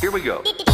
Here we go.